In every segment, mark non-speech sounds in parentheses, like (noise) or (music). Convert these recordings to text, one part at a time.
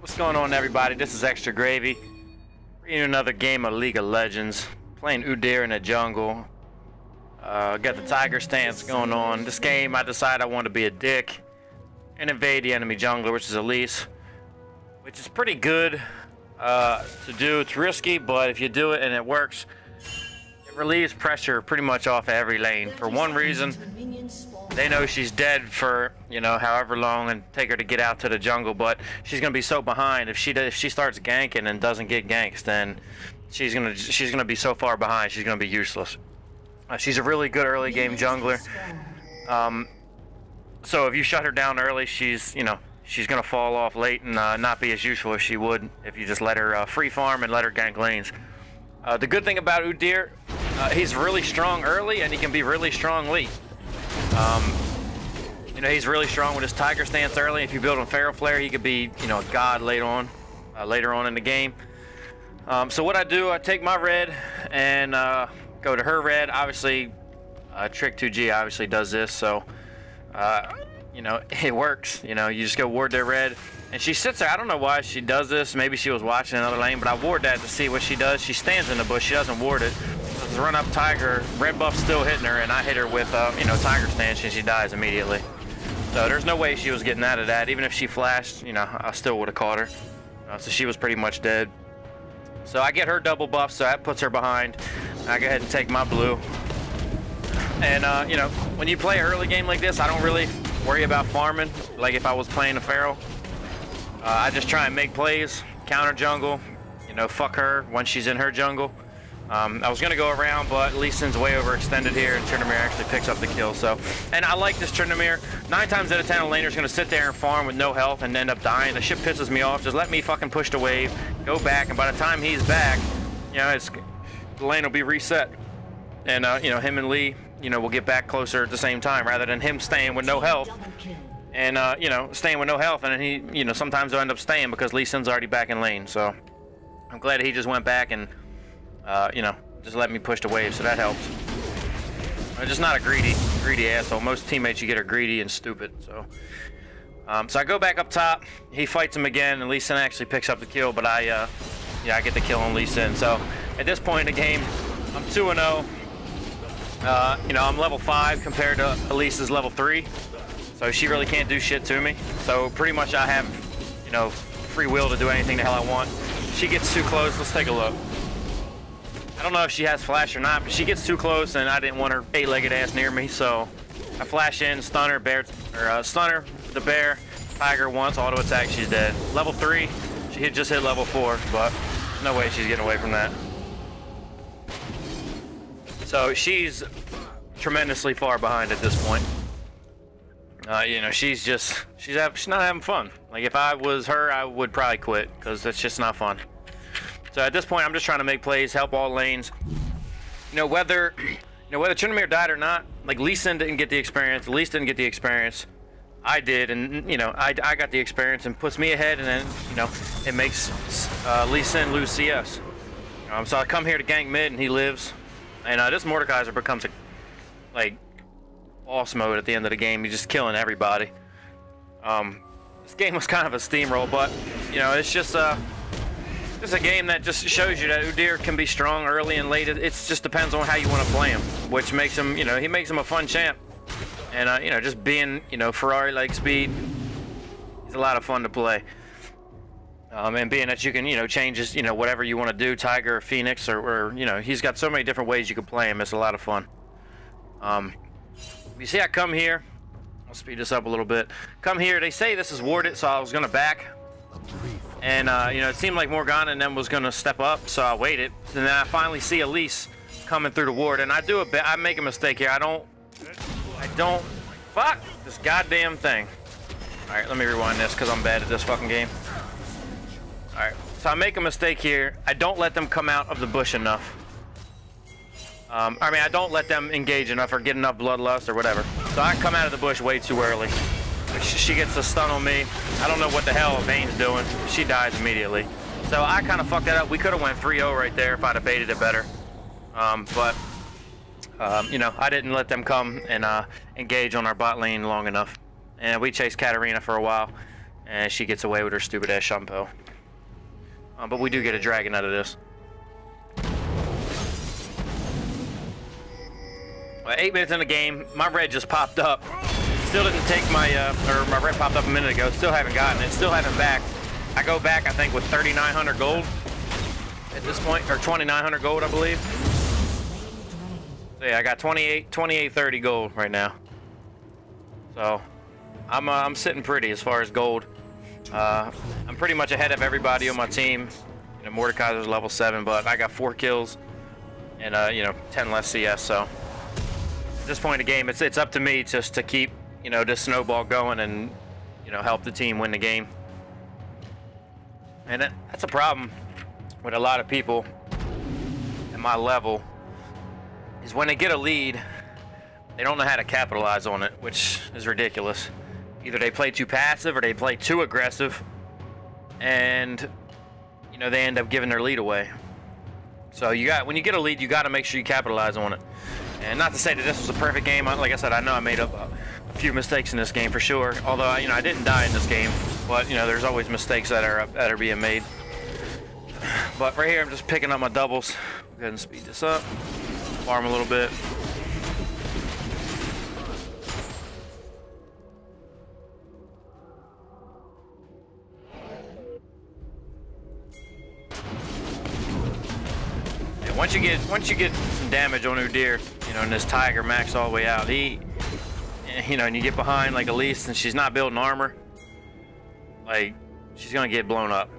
what's going on, everybody? This is Extra Gravy. Bringing another game of League of Legends. Playing Udyr in the jungle. Uh, got the Tiger stance going on. This game, I decided I want to be a dick and invade the enemy jungler, which is Elise, which is pretty good uh, to do. It's risky, but if you do it and it works, it relieves pressure pretty much off every lane. For one reason, they know she's dead for you know however long and take her to get out to the jungle but she's gonna be so behind. If she if she starts ganking and doesn't get ganks then she's gonna she's gonna be so far behind she's gonna be useless. Uh, she's a really good early game jungler. um, so if you shut her down early she's you know she's gonna fall off late and uh, not be as useful as she would if you just let her uh, free farm and let her gank lanes. Uh, the good thing about Udyr uh, he's really strong early and he can be really strong late um, you know, he's really strong with his Tiger stance early. If you build him Feral Flare, he could be, you know, a god later on, uh, later on in the game. Um, so what I do, I take my red and uh, go to her red. Obviously, uh, Trick 2G obviously does this, so uh, you know (laughs) it works. You know, you just go ward their red, and she sits there. I don't know why she does this. Maybe she was watching another lane, but I ward that to see what she does. She stands in the bush. She doesn't ward it run up Tiger. Red buff still hitting her, and I hit her with, uh, you know, Tiger stance, and she dies immediately. So there's no way she was getting out of that. Even if she flashed, you know, I still would have caught her. Uh, so she was pretty much dead. So I get her double buff, so that puts her behind. I go ahead and take my blue. And, uh, you know, when you play an early game like this, I don't really worry about farming, like if I was playing a Feral. Uh, I just try and make plays, counter jungle, you know, fuck her when she's in her jungle. Um, I was going to go around, but Lee Sin's way overextended here, and Tryndamere actually picks up the kill. So, And I like this Tryndamere. Nine times out of ten, a laner's going to sit there and farm with no health and end up dying. The shit pisses me off. Just let me fucking push the wave, go back, and by the time he's back, you know, it's, the lane will be reset. And, uh, you know, him and Lee, you know, will get back closer at the same time, rather than him staying with no health. And, uh, you know, staying with no health, and he, you know, sometimes he'll end up staying because Lee Sin's already back in lane. So, I'm glad he just went back and uh, you know, just let me push the wave, so that helps. I'm just not a greedy, greedy asshole. Most teammates you get are greedy and stupid, so. Um, so I go back up top. He fights him again, and Lee Sin actually picks up the kill, but I, uh, yeah, I get the kill on Lee Sin. So at this point in the game, I'm 2-0. Uh, you know, I'm level 5 compared to Elise's level 3. So she really can't do shit to me. So pretty much I have, you know, free will to do anything the hell I want. She gets too close. Let's take a look. I don't know if she has flash or not, but she gets too close and I didn't want her eight-legged ass near me, so I flash in, stun her, bear, or uh, stun her, the bear, tiger once, auto attack, she's dead. Level three, she hit, just hit level four, but no way she's getting away from that. So she's tremendously far behind at this point. Uh, you know, she's just, she's, she's not having fun. Like, if I was her, I would probably quit, because it's just not fun. So at this point, I'm just trying to make plays, help all lanes. You know, whether (clears throat) you know whether Tryndamere died or not, like Lee Sin didn't get the experience, Lee Sin didn't get the experience. I did, and you know, I, I got the experience and puts me ahead, and then you know, it makes uh, Lee Sin lose CS. Um, so I come here to gank mid, and he lives, and uh, this Mordekaiser becomes a like boss mode at the end of the game. He's just killing everybody. Um, this game was kind of a steamroll, but you know, it's just uh, it's a game that just shows you that Udyr can be strong early and late. It just depends on how you want to play him, which makes him, you know, he makes him a fun champ. And, uh, you know, just being, you know, Ferrari-like speed, he's a lot of fun to play. Um, and being that you can, you know, change his, you know, whatever you want to do, Tiger or Phoenix, or, or, you know, he's got so many different ways you can play him. It's a lot of fun. Um, you see I come here. I'll speed this up a little bit. Come here. They say this is warded, so I was going to back. And, uh, you know, it seemed like Morgana and them was going to step up, so I waited. And then I finally see Elise coming through the ward. And I do a bit, I make a mistake here. I don't, I don't, fuck this goddamn thing. All right, let me rewind this because I'm bad at this fucking game. All right, so I make a mistake here. I don't let them come out of the bush enough. Um, I mean, I don't let them engage enough or get enough bloodlust or whatever. So I come out of the bush way too early. She gets a stun on me. I don't know what the hell Vayne's doing. She dies immediately. So I kind of fucked that up. We could have went 3-0 right there if I'd have baited it better. Um, but, um, you know, I didn't let them come and uh, engage on our bot lane long enough. And we chased Katarina for a while. And she gets away with her stupid ass Shunpo. Uh, but we do get a dragon out of this. Well, eight minutes in the game, my red just popped up. Still didn't take my, uh, or my red popped up a minute ago. Still haven't gotten it. Still haven't backed. I go back, I think, with 3,900 gold at this point, or 2,900 gold, I believe. So yeah, I got 28, 2830 gold right now. So I'm, uh, I'm sitting pretty as far as gold. Uh, I'm pretty much ahead of everybody on my team. You know, Mordekaiser's level seven, but I got four kills and uh, you know 10 less CS. So at this point in the game, it's it's up to me just to keep you know just snowball going and you know help the team win the game. And that's a problem with a lot of people at my level is when they get a lead, they don't know how to capitalize on it, which is ridiculous. Either they play too passive or they play too aggressive, and you know they end up giving their lead away. So you got when you get a lead, you got to make sure you capitalize on it. And not to say that this was a perfect game. Like I said, I know I made up a few mistakes in this game for sure. Although you know I didn't die in this game, but you know there's always mistakes that are that are being made. But right here, I'm just picking up my doubles. Go ahead and speed this up. Farm a little bit. once you get once you get some damage on Udyr, you know, and this Tiger max all the way out, he, you know, and you get behind like Elise and she's not building armor, like she's gonna get blown up.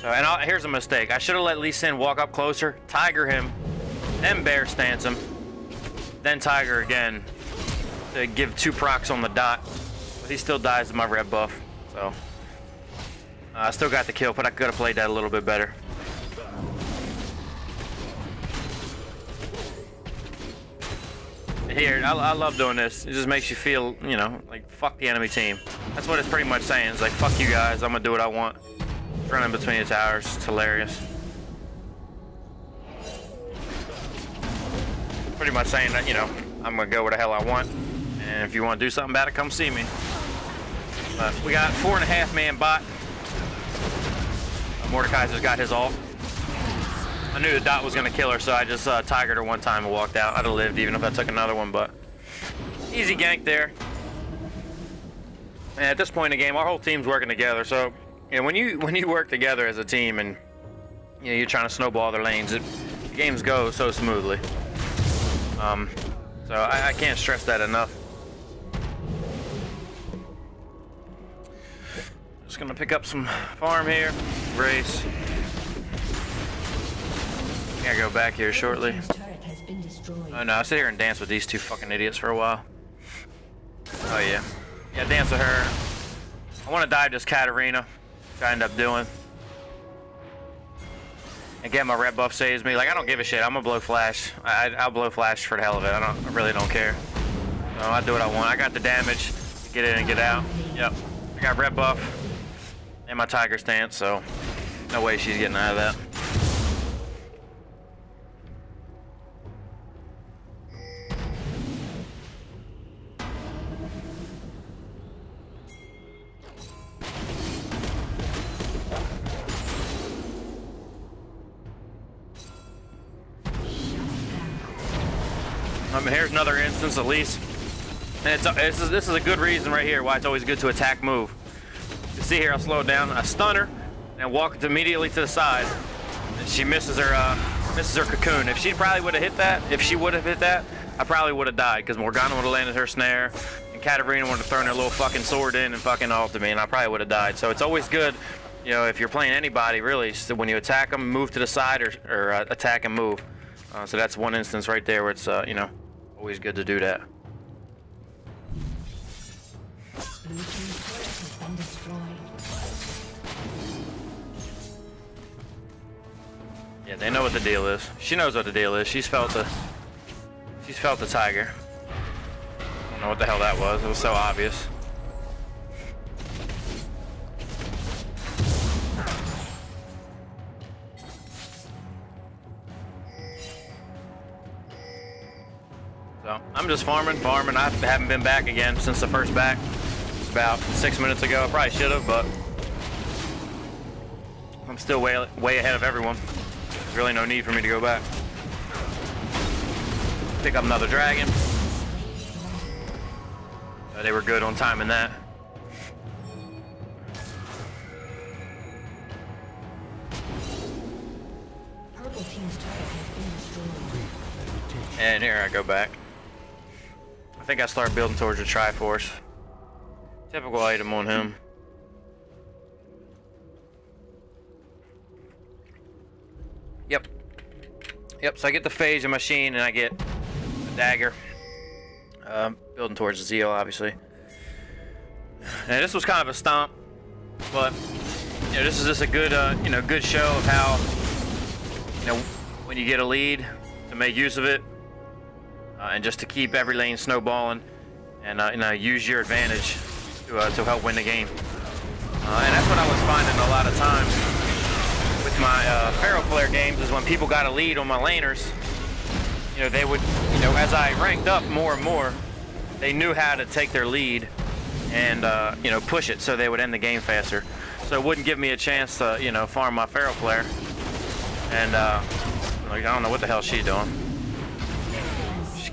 So, and I'll, here's a mistake. I should have let Lee Sin walk up closer, Tiger him, then bear stance him, then Tiger again to give two procs on the dot. But he still dies to my red buff. So, uh, I still got the kill, but I could have played that a little bit better. Here, I, I, love doing this. It just makes you feel, you know, like fuck the enemy team. That's what it's pretty much saying. It's like fuck you guys. I'm gonna do what I want. Running between the towers. It's hilarious. Pretty much saying that, you know, I'm gonna go where the hell I want. And if you want to do something about it, come see me. But we got four and a half man bot. Mordekaiser's got his ult. I knew the dot was gonna kill her, so I just uh, tigered her one time and walked out. I'd have lived even if I took another one, but easy gank there. And at this point in the game, our whole team's working together. So, you know, when you when you work together as a team and you know you're trying to snowball their lanes, it, the games go so smoothly. Um, so I, I can't stress that enough. Just gonna pick up some farm here, race. Gotta go back here shortly. Oh no, I'll sit here and dance with these two fucking idiots for a while. Oh yeah. Yeah, dance with her. I want to dive this Katarina, which I end up doing. Again, my red buff saves me. Like, I don't give a shit. I'm gonna blow flash. I, will blow flash for the hell of it. I don't. I really don't care. So I do what I want. I got the damage to get in and get out. Yep. I got red buff and my tiger stance, so no way she's getting out of that. Another instance at least. And it's, it's, this is a good reason right here why it's always good to attack move. You see here, I'll slow down. I stun her and walk immediately to the side. And she misses her, uh, misses her cocoon. If she probably would have hit that, if she would have hit that, I probably would have died because Morgana would have landed her snare and Katarina would have thrown her little fucking sword in and fucking ulted me and I probably would have died. So it's always good, you know, if you're playing anybody really, so when you attack them, move to the side or, or uh, attack and move. Uh, so that's one instance right there where it's, uh, you know, Always good to do that. Yeah, they know what the deal is. She knows what the deal is. She's felt the she's felt the tiger. I don't know what the hell that was. It was so obvious. So I'm just farming, farming. I haven't been back again since the first back. It's about six minutes ago. I probably should have, but I'm still way, way ahead of everyone. There's really no need for me to go back. Pick up another dragon. Uh, they were good on timing that. Purple team's turret has been destroyed. And here I go back. I think I start building towards the Triforce. Typical item on him. Yep. Yep, so I get the phase of machine and I get the dagger. Um, building towards the Zeal, obviously. And this was kind of a stomp, but you know, this is just a good, uh, you know, good show of how, you know, when you get a lead, to make use of it, uh, and just to keep every lane snowballing, and uh, know, use your advantage to uh, to help win the game. Uh, and that's what I was finding a lot of times with my uh, Feral Flare games is when people got a lead on my laners, you know, they would, you know, as I ranked up more and more, they knew how to take their lead and, uh, you know, push it so they would end the game faster. So it wouldn't give me a chance to, you know, farm my Feral Flare. And, like, I don't know what the hell she's doing.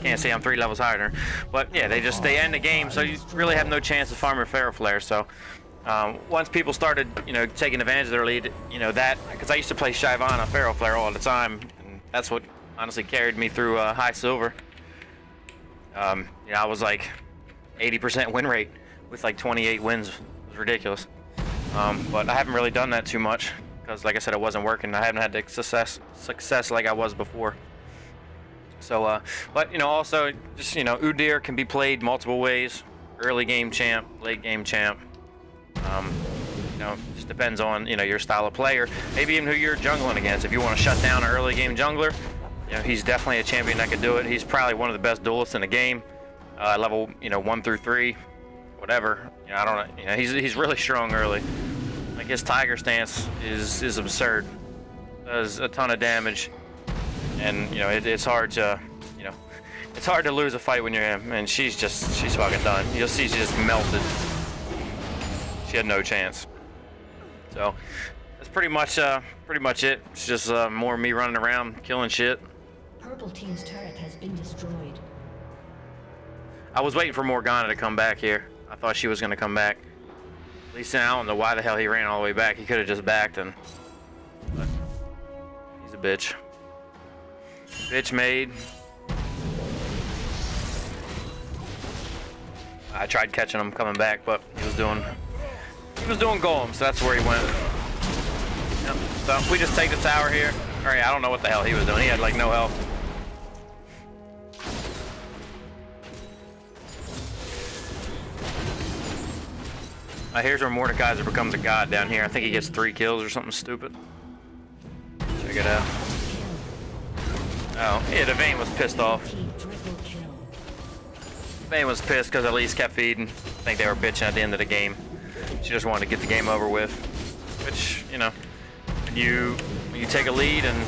Can't see I'm three levels higher. But yeah, they just, they end the game, so you really have no chance to farm your Feral Flare. So um, once people started, you know, taking advantage of their lead, you know, that, because I used to play Shyvana Feral Flare all the time, and that's what honestly carried me through uh, high silver. Um, you know, I was like 80% win rate with like 28 wins. It was ridiculous. Um, but I haven't really done that too much because, like I said, it wasn't working. I haven't had the success success like I was before. So, uh, but you know, also just you know, Udyr can be played multiple ways: early game champ, late game champ. Um, you know, just depends on you know your style of player, maybe even who you're jungling against. If you want to shut down an early game jungler, you know, he's definitely a champion that could do it. He's probably one of the best duelists in the game, uh, level you know one through three, whatever. You know, I don't know. You know, he's he's really strong early. Like his tiger stance is is absurd. Does a ton of damage, and you know it, it's hard to you know it's hard to lose a fight when you're him. And she's just she's fucking done. You'll see she just melted. She had no chance. So that's pretty much uh pretty much it. It's just uh, more me running around killing shit. Purple team's turret has been destroyed. I was waiting for Morgana to come back here. I thought she was gonna come back. At least I don't know why the hell he ran all the way back. He could have just backed and. But he's a bitch. Bitch made. I tried catching him coming back, but he was doing. He was doing golem, so that's where he went. Yep. So if we just take the tower here. All right, I don't know what the hell he was doing. He had like no health. Uh, here's where Mordekaiser becomes a god down here. I think he gets three kills or something stupid. Check it out. Oh, yeah, the Vayne was pissed off. Vayne was pissed because Elise kept feeding. I think they were bitching at the end of the game. She just wanted to get the game over with. Which, you know, when you you take a lead and,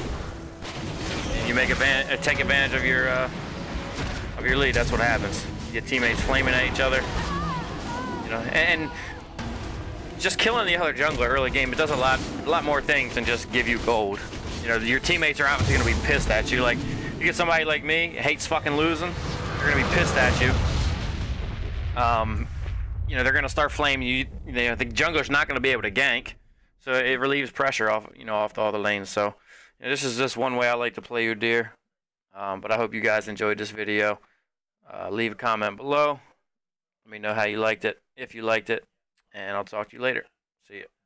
you make advantage, uh, take advantage of your uh, of your lead, that's what happens. You get teammates flaming at each other. You know, and just killing the other jungler early game, it does a lot, a lot more things than just give you gold. You know, your teammates are obviously gonna be pissed at you. Like, you get somebody like me, hates fucking losing, they're gonna be pissed at you. Um, you know, they're gonna start flaming you. You know, the jungler's not gonna be able to gank, so it relieves pressure off, you know, off the, all the lanes. So, you know, this is just one way I like to play Udyr. Um, but I hope you guys enjoyed this video. Uh, leave a comment below. Let me know how you liked it, if you liked it, and I'll talk to you later. See ya.